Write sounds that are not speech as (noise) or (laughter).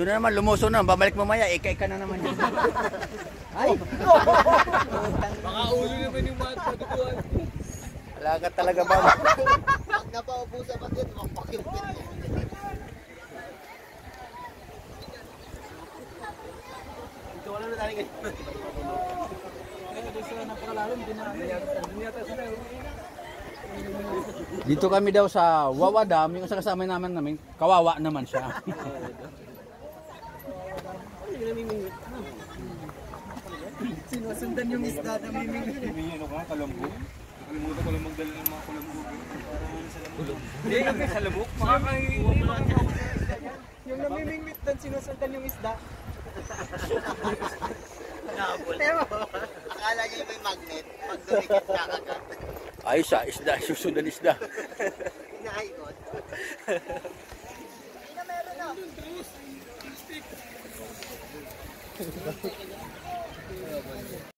Doon na naman, lumuso na. Babalik mamaya, ika-ika na naman. Ay! (laughs) Baka ulo naman yung mga pagkukuhan. Wala ka talaga ba? Napaupo sa bagit, makpak yung pin. Ito wala na tayo kayo. Dito kami daw sa Wawa Dam, yung sa kasama naman namin, kawawa naman siya. (laughs) Sinusundan yung isda na miming. May ano ka, kalambo? Nakalimutan ko lang magdala ng mga kalambo. Hindi, kasi sa mga Yung namimingwit doon, sinusundan yung isda. Pero, Akala niya may magnet. Pag dumikit ka agad. Ay, sa isda, susundan isda. Inaikot. Ay na meron na.